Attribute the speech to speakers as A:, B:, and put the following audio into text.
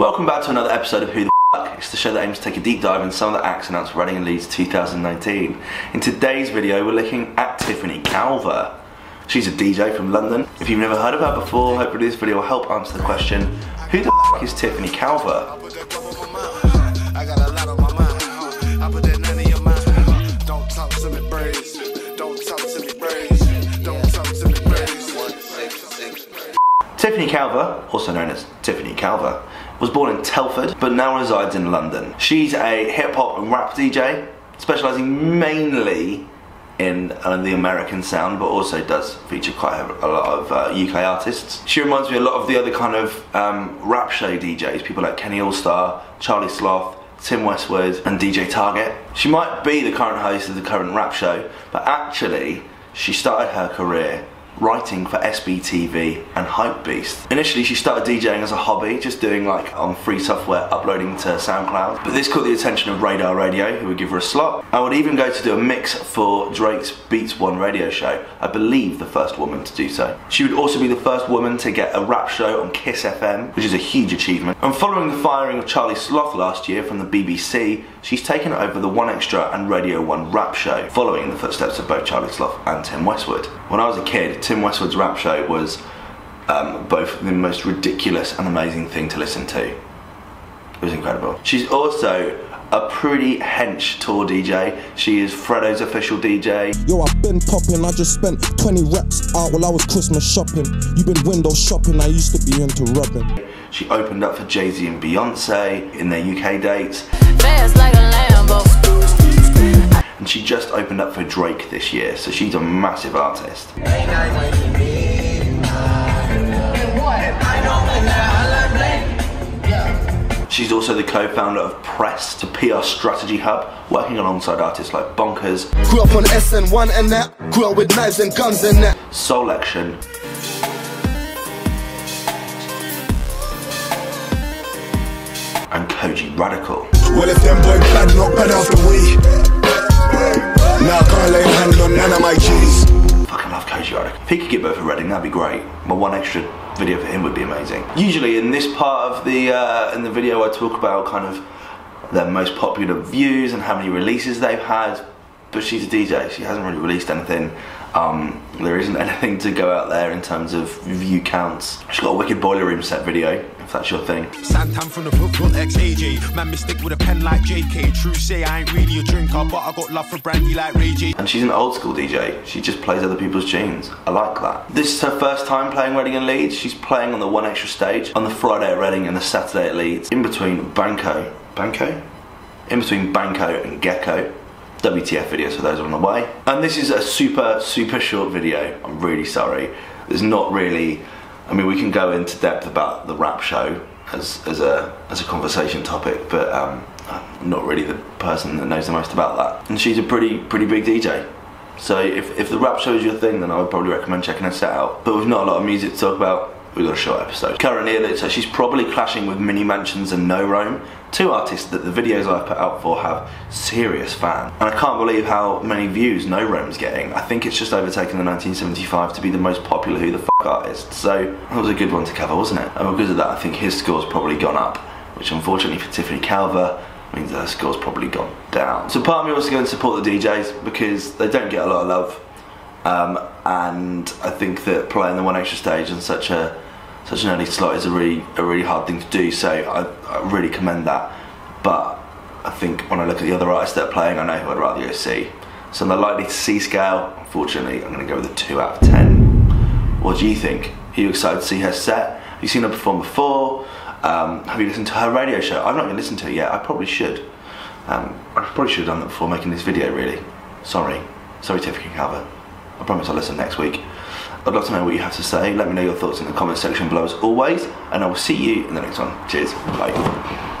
A: Welcome back to another episode of Who the Fuck. It's the show that aims to take a deep dive in some of the acts announced for Reading and Leeds 2019. In today's video, we're looking at Tiffany Calver. She's a DJ from London. If you've never heard of her before, hopefully this video will help answer the question, who the fuck is Tiffany Calver? Tiffany Calver, also known as Tiffany Calver, was born in Telford but now resides in London. She's a hip hop and rap DJ, specialising mainly in uh, the American sound, but also does feature quite a, a lot of uh, UK artists. She reminds me a lot of the other kind of um, rap show DJs, people like Kenny Allstar, Charlie Sloth, Tim Westwood, and DJ Target. She might be the current host of the current rap show, but actually, she started her career writing for SBTV and Hypebeast. Initially, she started DJing as a hobby, just doing like on free software, uploading to SoundCloud. But this caught the attention of Radar Radio, who would give her a slot. I would even go to do a mix for Drake's Beats One radio show. I believe the first woman to do so. She would also be the first woman to get a rap show on Kiss FM, which is a huge achievement. And following the firing of Charlie Sloth last year from the BBC, she's taken over the One Extra and Radio One rap show, following in the footsteps of both Charlie Sloth and Tim Westwood. When I was a kid, Tim Westwood's rap show was um, both the most ridiculous and amazing thing to listen to. It was incredible. She's also a pretty hench tour DJ. She is Fredo's official DJ.
B: Yo, I've been popping, I just spent 20 reps out while I was Christmas shopping. You've been window shopping, I used to be into rubbing.
A: She opened up for Jay Z and Beyonce in their UK dates.
C: Fast like a Lambo.
A: And she just opened up for Drake this year, so she's a massive artist. She's also the co-founder of Press, a PR strategy hub, working alongside artists like Bonkaz,
B: Grew up on SN1 and that, grew up with knives and guns and that.
A: Soul Action, and Kojey Radical.
B: Well, if them boy bad, not bad after we. Now I can't lay hand on none of my G's.
A: Fucking love Kojey. If he could get both for Reading, that'd be great. But one extra video for him would be amazing. Usually in this part of the uh, in the video, I talk about kind of their most popular views and how many releases they've had. But she's a DJ. She hasn't really released anything. Um, there isn't anything to go out there in terms of view counts. She's got a wicked boiler room set video, if that's your thing.
D: Santam from the book, ex XAJ. Man, stick with a pen like JK. True say I ain't really a drinker, but I got love for brandy like Ray J.
A: And she's an old school DJ. She just plays other people's tunes. I like that. This is her first time playing Reading and Leeds. She's playing on the one extra stage on the Friday at Reading and the Saturday at Leeds. In between Banco. Banco? In between Banco and Gecko. WTF videos for those on the way. And this is a super, super short video. I'm really sorry. There's not really, I mean, we can go into depth about the rap show as, as, a, as a conversation topic, but um, I'm not really the person that knows the most about that. And she's a pretty, pretty big DJ. So if, if the rap show is your thing, then I would probably recommend checking her set out. But with not a lot of music to talk about, we've got a short episode. Currently, it looks like she's probably clashing with Mini Mansions and No Rome, two artists that the videos I've put out for have serious fans. And I can't believe how many views No Rome's getting. I think it's just overtaken the 1975 to be the most popular Who the Fuck artist. So that was a good one to cover, wasn't it? And because of that, I think his score's probably gone up, which unfortunately for Tiffany Calver, means that her score's probably gone down. So part of me wants to go and support the DJs because they don't get a lot of love. Um, and I think that playing the one extra stage in such a such an early slot is a really a really hard thing to do. So I, I really commend that. But I think when I look at the other artists that are playing, I know who I'd rather go see. So on the likely to see scale, unfortunately, I'm going to go with a two out of ten. What do you think? Are you excited to see her set? Have you seen her perform before? Um, have you listened to her radio show? I've not even listened to it yet. I probably should. Um, I probably should have done that before making this video. Really, sorry, sorry, Tiffany Calver. I promise I'll listen next week. I'd love to know what you have to say. Let me know your thoughts in the comment section below as always, and I will see you in the next one. Cheers. Bye.